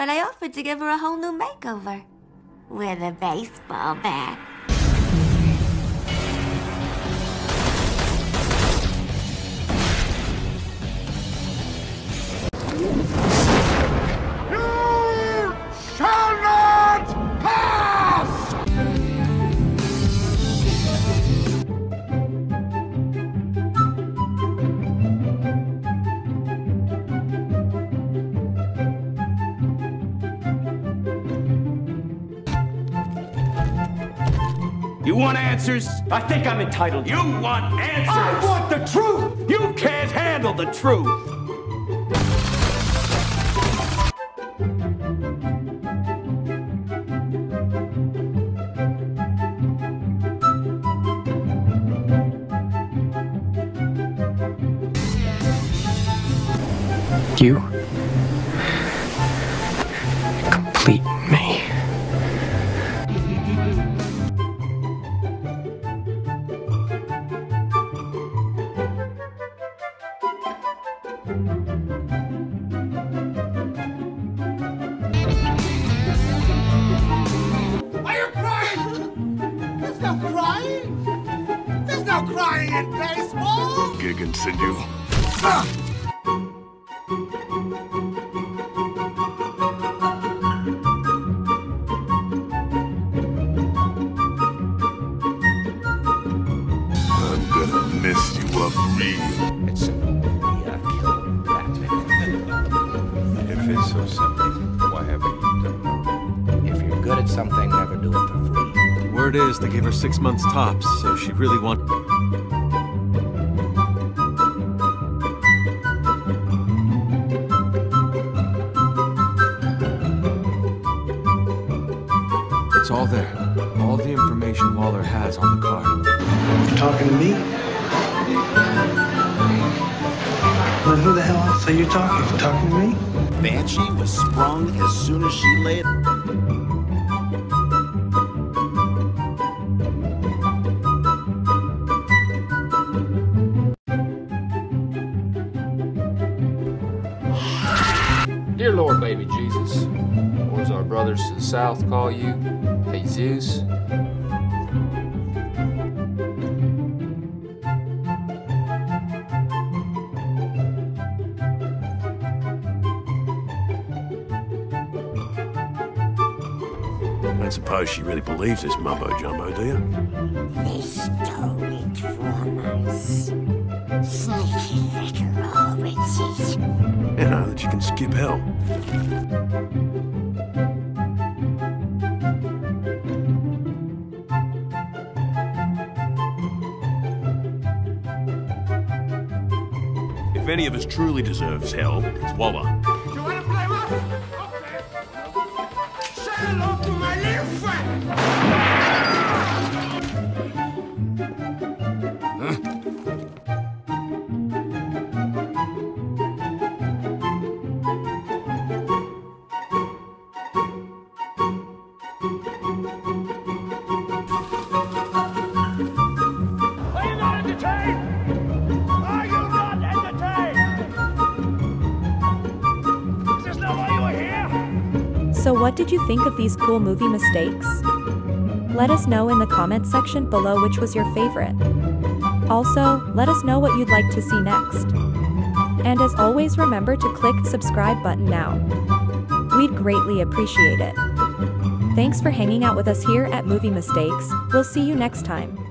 but I offered to give her a whole new makeover. With a baseball bat. You want answers? I think I'm entitled. You want answers? I want the truth! You can't handle the truth. You complete me. No crying in baseball! Gig and sinew. I'm gonna miss you up real. It's simple. Yeah, kill Batman. If it's so simple, why haven't you done it? If you're good at something, never do it for free. Word is they gave her six months tops, so she really want. All there. All the information Waller has on the card. You talking to me? Well, who the hell else are you talking? You talking to me? Banshee was sprung as soon as she laid. Dear Lord, baby Jesus, or as our brothers to the south call you, Jesus. I don't suppose she really believes this mumbo jumbo, do you? They stole it from us. Sneaky little hobbitses. You know, that you can skip hell. Any of us truly deserves hell, it's Waller. You wanna play rough? Okay. Say hello to my little friend! Are you not entertained? What did you think of these cool movie mistakes? Let us know in the comments section below which was your favorite. Also, let us know what you'd like to see next. And as always, remember to click subscribe button now. We'd greatly appreciate it. Thanks for hanging out with us here at Movie Mistakes. We'll see you next time.